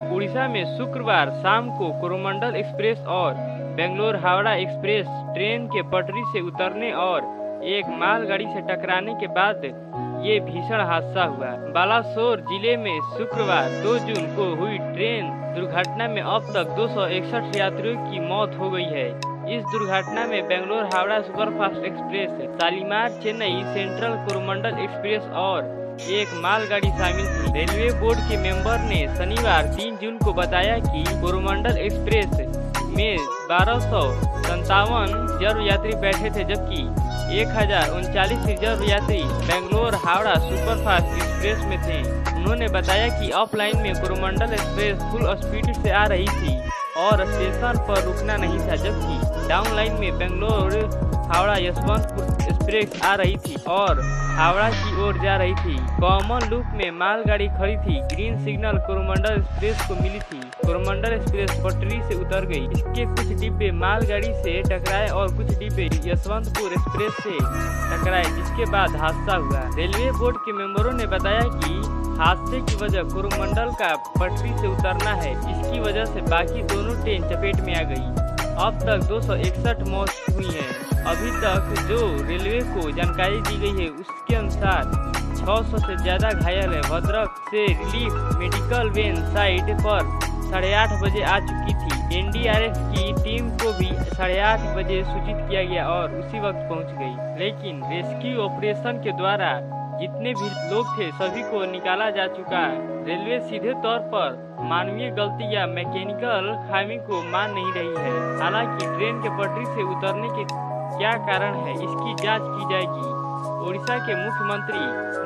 उड़ीसा में शुक्रवार शाम को कोरोमंडल एक्सप्रेस और बेंगलोर हावड़ा एक्सप्रेस ट्रेन के पटरी से उतरने और एक मालगाड़ी से टकराने के बाद ये भीषण हादसा हुआ। बालासोर ज़िले में शुक्रवार 2 जून को हुई ट्रेन दुर्घटना में अब तक दो सौ इकसठ यात्रियों की मौत हो गई है। इस दुर्घटना में Bangalore Howrah superfast express, Shalimar, Chennai, central Coromandel express और एक मालगाड़ी शामिल थी। रेलवे बोर्ड के मेंबर ने शनिवार 3 जून को बताया कि कोरोमंडल एक्सप्रेस में बारह सौ रिज़र्व यात्री बैठे थे, जबकि एक हज़ार उनचालीस रिज़र्व यात्री बेंगलोर हावड़ा सुपरफास्ट एक्सप्रेस में थे। उन्होंने बताया कि ऑफलाइन में कोरोमंडल एक्सप्रेस फुल स्पीड से आ रही थी और स्टेशन पर रुकना नहीं था, जबकि डाउनलाइन में बेंगलोर हावड़ा यशवंतपुर एक्सप्रेस आ रही थी और हावड़ा की ओर जा रही थी। कॉमन लूप में मालगाड़ी खड़ी थी। ग्रीन सिग्नल कोरोमंडल एक्सप्रेस को मिली थी। कोरोमंडल एक्सप्रेस पटरी से उतर गई। इसके कुछ डिब्बे मालगाड़ी से टकराए और कुछ डिब्बे यशवंतपुर एक्सप्रेस से टकराए, जिसके बाद हादसा हुआ। रेलवे बोर्ड के मेंबरों ने बताया कि हादसे की वजह कोरोमंडल का पटरी से उतरना है। इसकी वजह से बाकी दोनों ट्रेन चपेट में आ गई। अब तक दो मौत हुई है। अभी तक जो रेलवे को जानकारी दी गई है, उसके अनुसार 600 से ज़्यादा घायल है। भद्रक से रिलीफ मेडिकल वैन साइट पर साढ़े आठ बजे आ चुकी थी। एनडीआरएफ की टीम को भी साढ़े आठ बजे सूचित किया गया और उसी वक्त पहुँच गई। लेकिन रेस्क्यू ऑपरेशन के द्वारा जितने भी लोग थे, सभी को निकाला जा चुका है। रेलवे सीधे तौर पर मानवीय गलती या मैकेनिकल खामी को मान नहीं रही है। हालाँकि ट्रेन के पटरी से उतरने के क्या कारण है? इसकी जाँच की जाएगी। ओडिशा के मुख्यमंत्री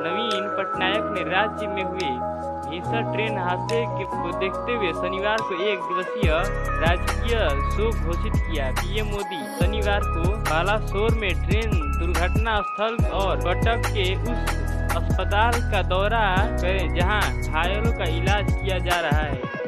नवीन पटनायक ने राज्य में हुए भीषण ट्रेन हादसे को देखते हुए शनिवार को एक दिवसीय राजकीय शोक घोषित किया। पीएम मोदी शनिवार को बालासोर में ट्रेन दुर्घटना स्थल और कटक के उस अस्पताल का दौरा करें, जहाँ घायलों का इलाज किया जा रहा है।